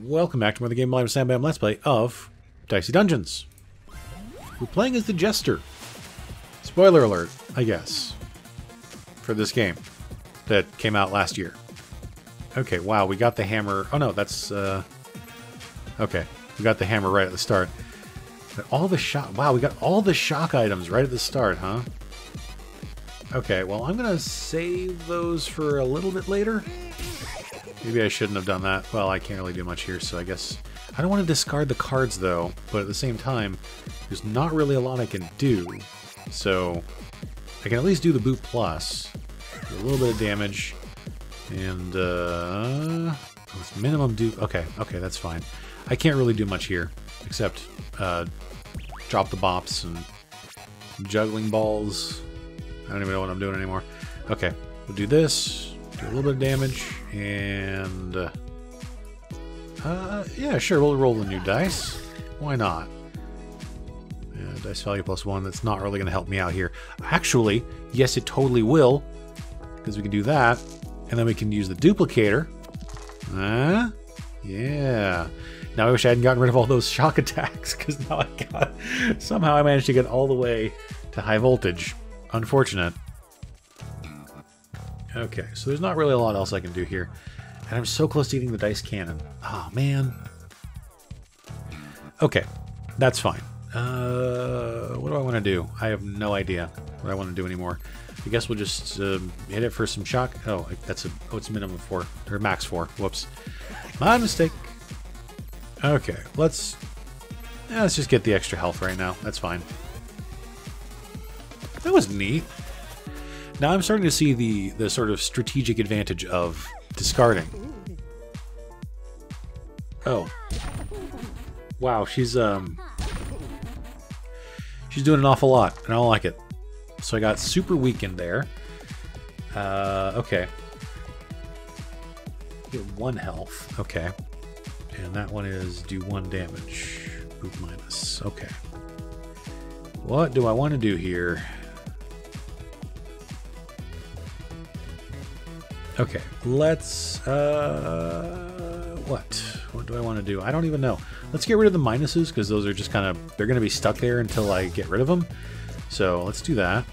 Welcome back to another Gaming Blind SammoBam Let's Play of Dicey Dungeons. We're playing as the Jester. Spoiler alert, I guess, for this game that came out last year. Okay, wow, we got the hammer. Oh no, that's, uh... Okay, we got the hammer right at the start. But all the shock... Wow, we got all the shock items right at the start, huh? Okay, well, I'm to save those for a little bit later. Maybe I shouldn't have done that. Well, I can't really do much here, so I guess... I don't want to discard the cards, though, but at the same time, there's not really a lot I can do. So, I can at least do the Boop Plus. A little bit of damage. And, uh... It's minimum do... Okay, okay, that's fine. I can't really do much here, except uh, drop the bops and juggling balls. I don't even know what I'm doing anymore. Okay, we'll do this, do a little bit of damage, and... Uh, uh, yeah, sure, we'll roll the new dice. Why not? Yeah, dice value plus one, that's not really going to help me out here. Actually, yes, it totally will, because we can do that, and then we can use the duplicator. Huh? Yeah. Now I wish I hadn't gotten rid of all those shock attacks, because now I got... Somehow I managed to get all the way to high voltage. Unfortunate. Okay, so there's not really a lot else I can do here. And I'm so close to eating the dice cannon. Oh, man. Okay, that's fine. Uh, what do I want to do? I have no idea what I want to do anymore. I guess we'll just uh, hit it for some shock. Oh, that's a oh, it's minimum four or max four. Whoops, my mistake. Okay, let's yeah, let's just get the extra health right now. That's fine. That was neat. Now I'm starting to see the the sort of strategic advantage of discarding. Oh. Wow, she's um she's doing an awful lot, and I don't like it. So I got super weakened there. Uh, okay. Get one health. Okay. And that one is do one damage. Minus. Okay. What do I want to do here? Okay, let's, uh, what? What do I want to do? I don't even know. Let's get rid of the minuses, because those are just kind of, they're going to be stuck there until I get rid of them. So let's do that.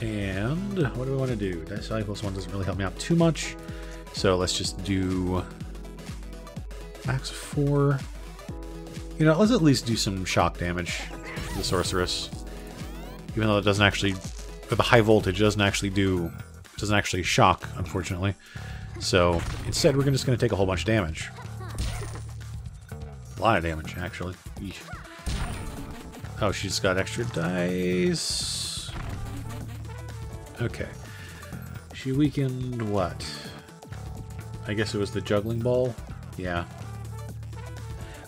And what do we want to do? Dice plus one doesn't really help me out too much. So let's just do max four. You know, let's at least do some shock damage to the sorceress. Even though it doesn't actually, the high voltage, doesn't actually do doesn't actually shock, unfortunately. So instead, we're just going to take a whole bunch of damage. A lot of damage, actually. Eesh. Oh, she's got extra dice. Okay. She weakened what? I guess it was the juggling ball? Yeah.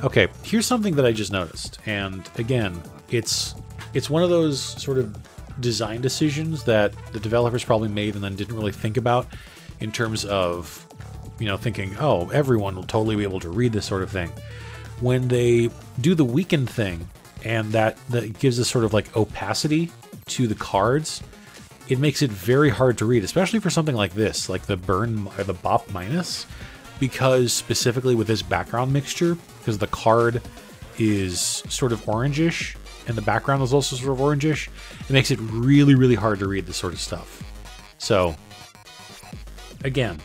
Okay, here's something that I just noticed. And again, it's it's one of those sort of design decisions that the developers probably made and then didn't really think about in terms of, you know, thinking, oh, everyone will totally be able to read this sort of thing. When they do the weakened thing, and that, that gives a sort of like opacity to the cards, it makes it very hard to read, especially for something like this, like the burn or the bop minus, because specifically with this background mixture, because the card is sort of orangish and the background is also sort of orangish, it makes it really, really hard to read this sort of stuff. So, again,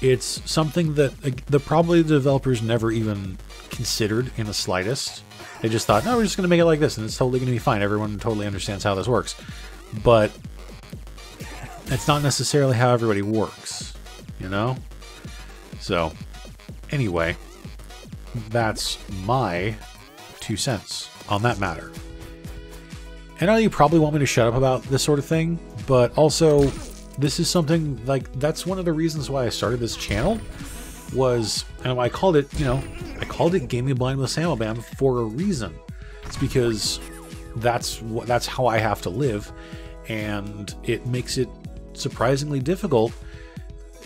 it's something that the probably the developers never even considered in the slightest. They just thought, no, we're just going to make it like this, and it's totally going to be fine. Everyone totally understands how this works. But it's not necessarily how everybody works, you know? So, anyway, that's my two cents on that matter. I know you probably want me to shut up about this sort of thing, but also, this is something like that's one of the reasons why I started this channel. Was and I called it, you know, I called it Gaming Blind with SammoBam for a reason. It's because that's what that's how I have to live, and it makes it surprisingly difficult,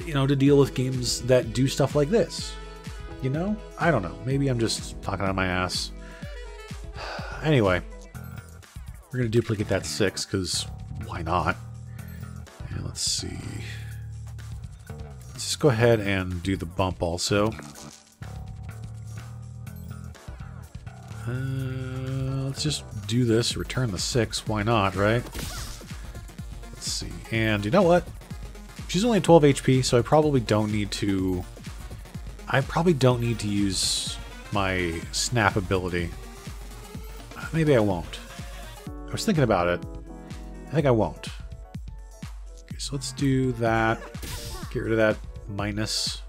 you know, to deal with games that do stuff like this. You know, I don't know. Maybe I'm just talking out of my ass. Anyway, we're going to duplicate that 6, because why not? And let's see. Let's just go ahead and do the bump also. Uh, let's just do this. Return the six. Why not, right? Let's see. And you know what? She's only at 12 HP, so I probably don't need to... I probably don't need to use my snap ability. Maybe I won't. I was thinking about it. I think I won't. Okay, so let's do that. Get rid of that minus.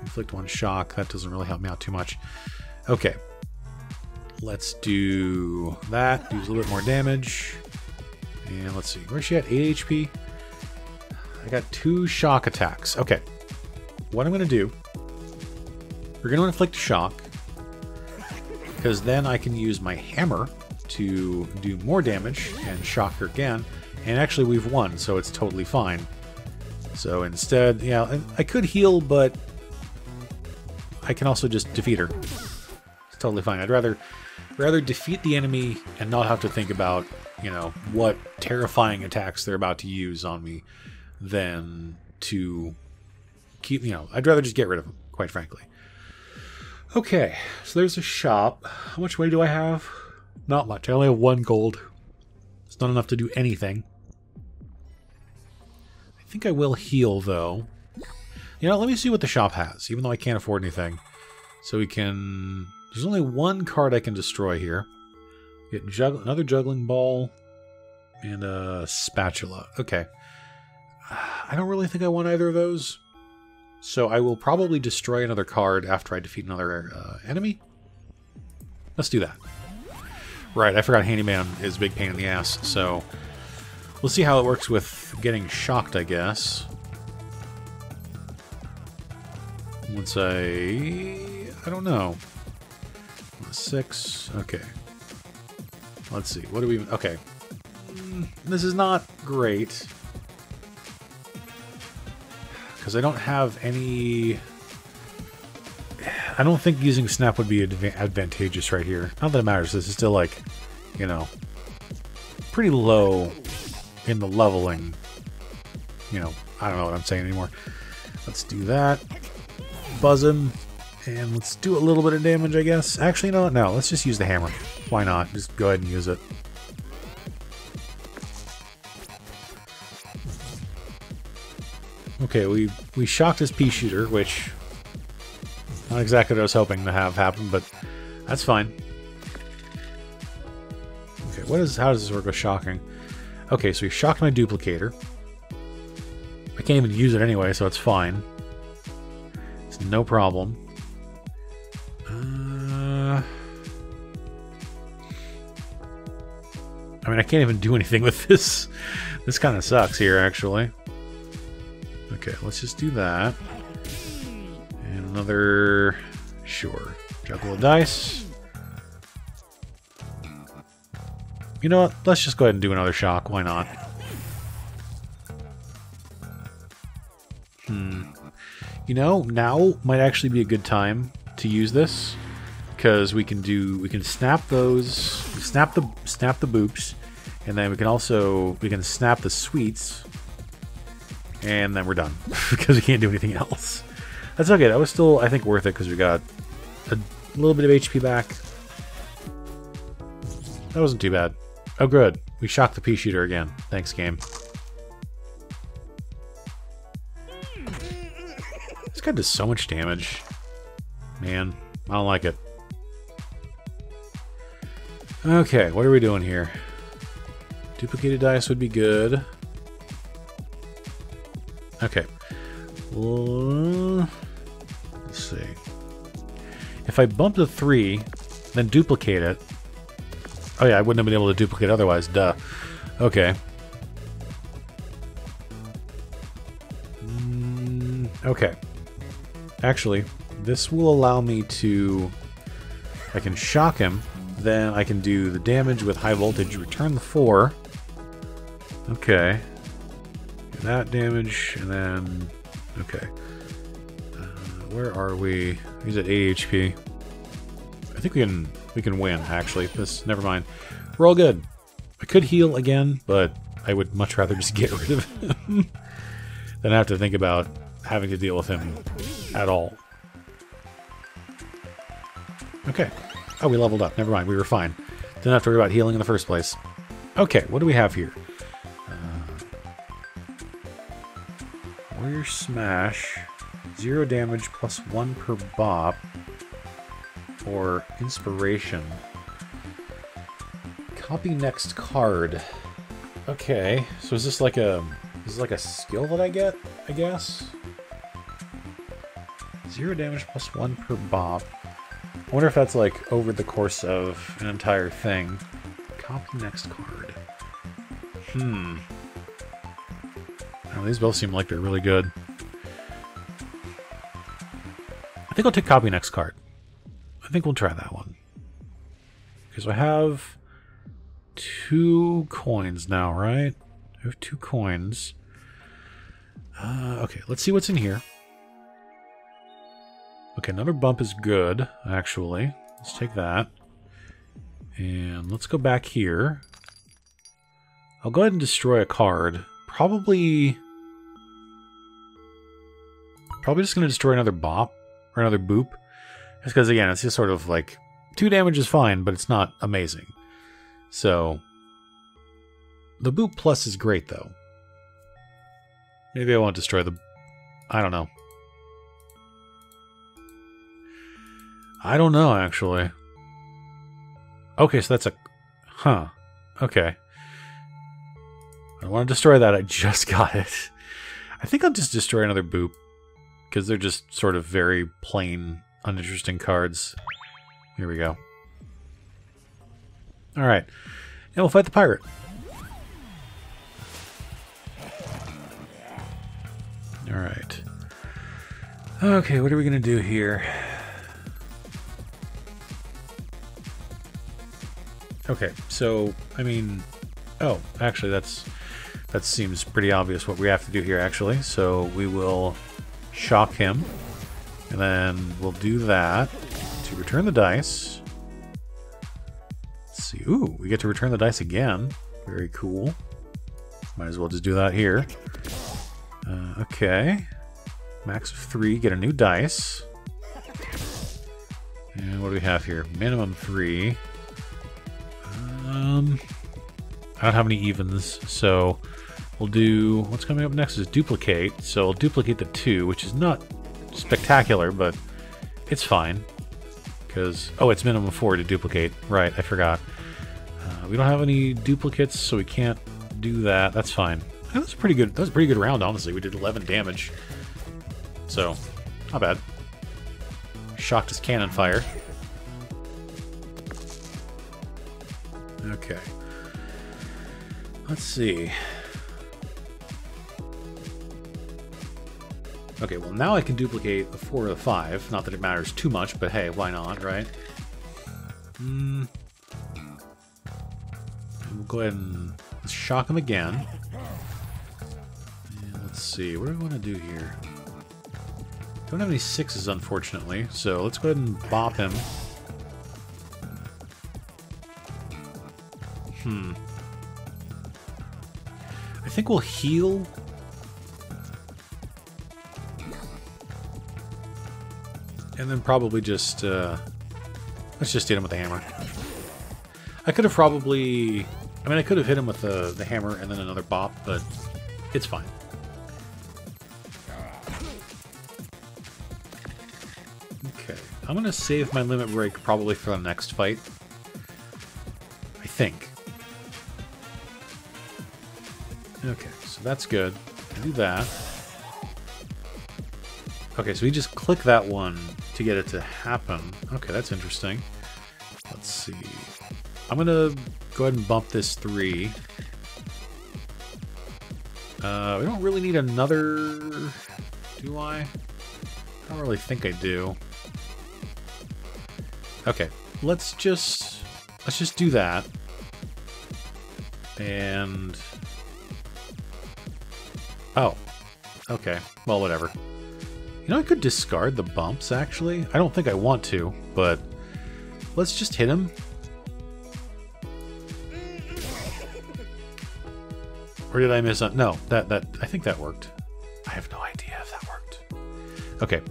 Inflict one shock. That doesn't really help me out too much. Okay. Let's do that. Use a little bit more damage. And let's see. Where's she at? 8 HP? I got two shock attacks. Okay. What I'm going to do, we're going to inflict shock. Because then I can use my hammer to do more damage and shock her again. And actually we've won, so it's totally fine. So instead, yeah, I could heal, but I can also just defeat her. It's totally fine. I'd rather rather defeat the enemy and not have to think about, you know, what terrifying attacks they're about to use on me than to keep, you know, I'd rather just get rid of them, quite frankly. Okay, so there's a shop. How much money do I have? Not much. I only have one gold. It's not enough to do anything. I think I will heal, though. You know, let me see what the shop has, even though I can't afford anything. So we can... There's only one card I can destroy here. Get jugg another juggling ball and a spatula. Okay. I don't really think I want either of those. So I will probably destroy another card after I defeat another uh, enemy. Let's do that. Right, I forgot Handyman is big pain in the ass, so we'll see how it works with getting shocked, I guess. Once I... I don't know. Six, okay. Let's see, what do we... Okay. Mm, this is not great because I don't have any... I don't think using snap would be adv advantageous right here. Not that it matters, this is still like, you know, pretty low in the leveling. You know, I don't know what I'm saying anymore. Let's do that. Buzz him. And let's do a little bit of damage, I guess. Actually, what? No, let's just use the hammer. Why not? Just go ahead and use it. Okay, we we shocked his pea shooter, which not exactly what I was hoping to have happen, but that's fine. Okay, what is how does this work with shocking? Okay, so he shocked my duplicator. I can't even use it anyway, so it's fine. It's no problem. Uh, I mean, I can't even do anything with this. This kind of sucks here, actually. Okay, let's just do that. Another... Sure. Juggle of dice. You know what? Let's just go ahead and do another shock. Why not? Hmm. You know, now might actually be a good time to use this because we can do we can snap those snap the snap the boops and then we can also we can snap the sweets and then we're done because we can't do anything else. That's okay. That was still, I think, worth it because we got a little bit of HP back. That wasn't too bad. Oh, good. We shocked the pea shooter again. Thanks, game. This guy does so much damage. Man, I don't like it. Okay, what are we doing here? Duplicated dice would be good. Okay. See. If I bump the 3, then duplicate it. Oh yeah, I wouldn't have been able to duplicate otherwise, duh. Okay. Mm, okay. Actually, this will allow me to... I can shock him, then I can do the damage with high voltage, return the 4. Okay Do that damage, and then... Okay. Where are we? He's at 8 HP. I think we can we can win, actually. This, never mind. We're all good. I could heal again, but I would much rather just get rid of him than have to think about having to deal with him at all. Okay. Oh, we leveled up. Never mind. We were fine. Didn't have to worry about healing in the first place. Okay, what do we have here? Uh, warrior Smash. Zero damage plus one per bop. for Inspiration. Copy next card. Okay, so is this like a is like a skill that I get? I guess. Zero damage plus one per bop. I wonder if that's like over the course of an entire thing. Copy next card. Hmm. Oh, these both seem like they're really good. I think I'll take copy next card. I think we'll try that one. Because I have two coins now, right? I have two coins. Uh, okay, let's see what's in here. Okay, another bump is good, actually. Let's take that. And let's go back here. I'll go ahead and destroy a card. Probably... Probably just going to destroy another bop. Or another boop. Just because, again, it's just sort of like... Two damage is fine, but it's not amazing. So... The boop plus is great, though. Maybe I won't destroy the... I don't know. I don't know, actually. Okay, so that's a... Huh. Okay. I don't want to destroy that. I just got it. I think I'll just destroy another boop. Because they're just sort of very plain, uninteresting cards. Here we go. Alright. And we'll fight the pirate. Alright. Okay, what are we going to do here? Okay, so, I mean... Oh, actually, that's... That seems pretty obvious what we have to do here, actually. So we will shock him. And then we'll do that to return the dice. Let's see. Ooh, we get to return the dice again. Very cool. Might as well just do that here. Uh, okay. Max of three, get a new dice. And what do we have here? Minimum three. Um, I don't have any evens, so we'll do... What's coming up next is duplicate. So we'll duplicate the two, which is not spectacular, but it's fine. Because... Oh, it's minimum four to duplicate. Right, I forgot. Uh, we don't have any duplicates, so we can't do that. That's fine. That was pretty good. That was a pretty good round, honestly. We did 11 damage. So, not bad. Shocked his cannon fire. Okay. Let's see. Okay, well now I can duplicate the 4 or the 5. Not that it matters too much, but hey, why not, right? Hmm. We'll go ahead and shock him again. And let's see, what do we want to do here? Don't have any sixes, unfortunately, so let's go ahead and bop him. Hmm. I think we'll heal. And then probably just, uh, let's just hit him with the hammer. I could have probably, I mean, I could have hit him with the, the hammer and then another bop, but it's fine. Okay, I'm going to save my limit break probably for the next fight. I think. Okay, so that's good. Do that. Okay, so we just click that one to get it to happen. Okay, that's interesting. Let's see. I'm gonna go ahead and bump this three. Uh, we don't really need another... Do I? I don't really think I do. Okay, let's just... Let's just do that. And... Oh. Okay. Well, whatever. You know, I could discard the bumps, actually. I don't think I want to, but let's just hit him. Or did I miss? No, that that I think that worked. I have no idea if that worked. Okay,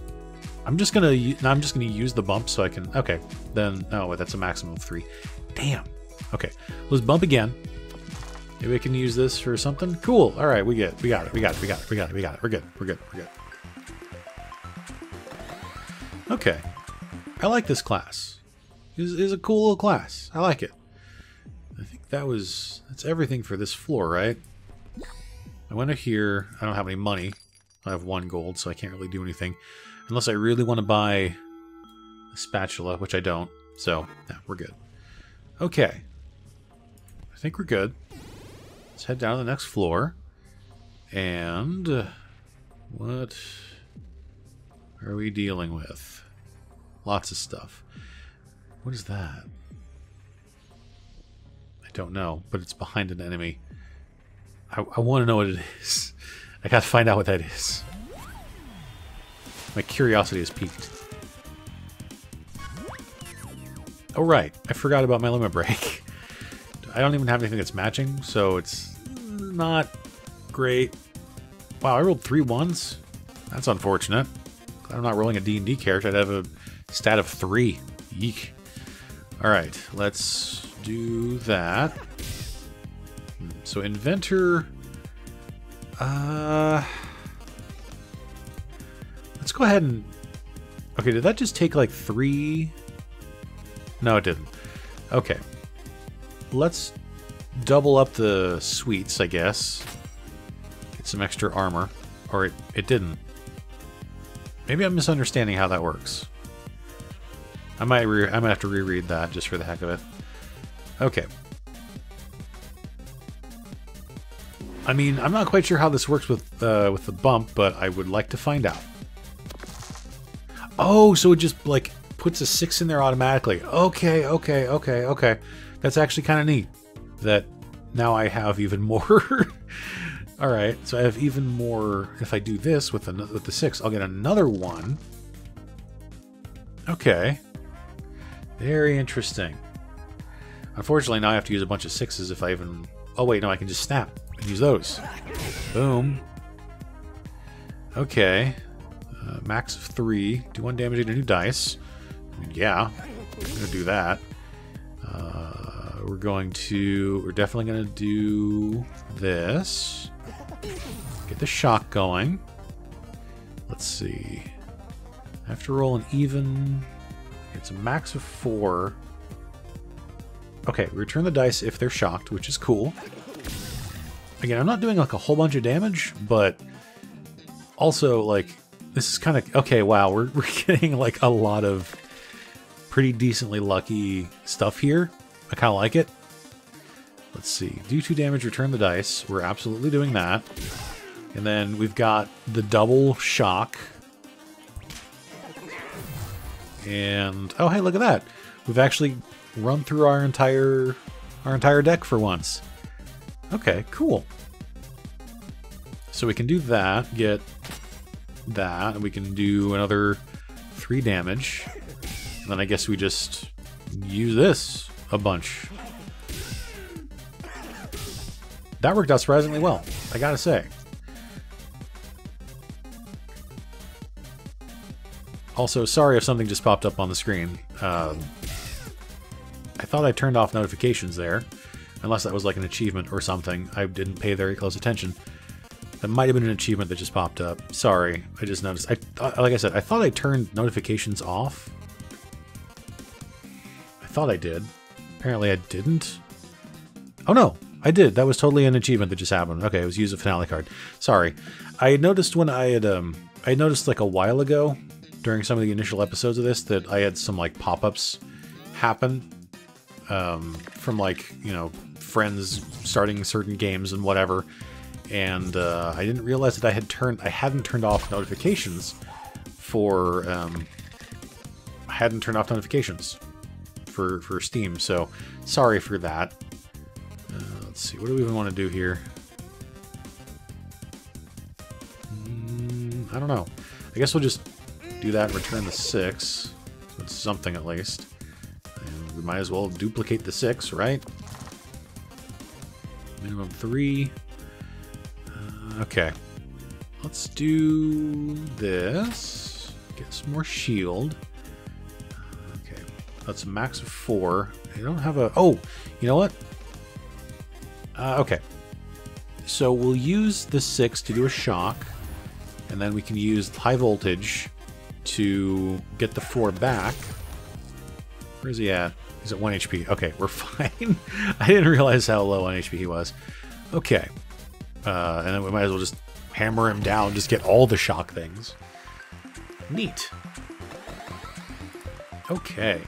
I'm just gonna I'm just gonna use the bump so I can. Okay, then oh wait, that's a maximum of three. Damn. Okay, let's bump again. Maybe I can use this for something. Cool. All right, we get we got it. We got it. We got it. We got it. We got it. We're good. We're good. We're good. Okay, I like this class. Is is a cool little class. I like it. I think that was that's everything for this floor, right? I went to here. I don't have any money. I have one gold, so I can't really do anything. Unless I really want to buy a spatula, which I don't. So, yeah, we're good. Okay. I think we're good. Let's head down to the next floor. And... Uh, what are we dealing with? Lots of stuff. What is that? I don't know, but it's behind an enemy. I, I want to know what it is. I gotta find out what that is. My curiosity is piqued. Oh right, I forgot about my limit break. I don't even have anything that's matching, so it's not great. Wow, I rolled three ones? That's unfortunate. I'm not rolling a D&D character. I'd have a stat of three. Yeek. Alright, let's do that. So Inventor... Uh... Let's go ahead and... Okay, did that just take like three... No, it didn't. Okay. Let's double up the sweets, I guess. Get some extra armor. Or it, it didn't. Maybe I'm misunderstanding how that works. I might I might have to reread that just for the heck of it. Okay. I mean, I'm not quite sure how this works with uh, with the bump, but I would like to find out. Oh, so it just like puts a six in there automatically. Okay, okay, okay, okay. That's actually kind of neat. That now I have even more. All right, so I have even more. If I do this with the with the six, I'll get another one. Okay, very interesting. Unfortunately, now I have to use a bunch of sixes if I even. Oh wait, no, I can just snap and use those. Boom. Okay, uh, max of three. Do one damage to new dice. I mean, yeah, I'm gonna do that. Uh, we're going to. We're definitely gonna do this. Get the shock going. Let's see. I have to roll an even. It's a max of four. Okay, return the dice if they're shocked, which is cool. Again, I'm not doing like a whole bunch of damage, but also like this is kind of okay. Wow, we're we're getting like a lot of pretty decently lucky stuff here. I kind of like it. Let's see. Do two damage, return the dice. We're absolutely doing that. And then we've got the double shock. And oh hey, look at that. We've actually run through our entire our entire deck for once. Okay, cool. So we can do that, get that, and we can do another three damage. And then I guess we just use this a bunch. That worked out surprisingly well, I gotta say. Also, sorry if something just popped up on the screen. Um, I thought I turned off notifications there, unless that was like an achievement or something. I didn't pay very close attention. That might have been an achievement that just popped up. Sorry, I just noticed. I like I said, I thought I turned notifications off. I thought I did. Apparently, I didn't. Oh no, I did. That was totally an achievement that just happened. Okay, it was use a finale card. Sorry. I noticed when I had um I noticed like a while ago during some of the initial episodes of this that I had some like pop-ups happen um, from like you know friends starting certain games and whatever, and uh, I didn't realize that I had turned I hadn't turned off notifications for um, I hadn't turned off notifications for for Steam. So sorry for that. Let's see, what do we even want to do here? Mm, I don't know. I guess we'll just do that and return the 6. So it's something at least. And we might as well duplicate the 6, right? Minimum 3. Uh, okay. Let's do this. Get some more shield. Okay. That's a max of four. I don't have a... Oh, you know what? Uh, okay. So we'll use the six to do a shock. And then we can use high voltage to get the four back. Where's he at? He's at 1 HP. Okay, we're fine. I didn't realize how low on HP he was. Okay. Uh, and then we might as well just hammer him down, just get all the shock things. Neat. Okay.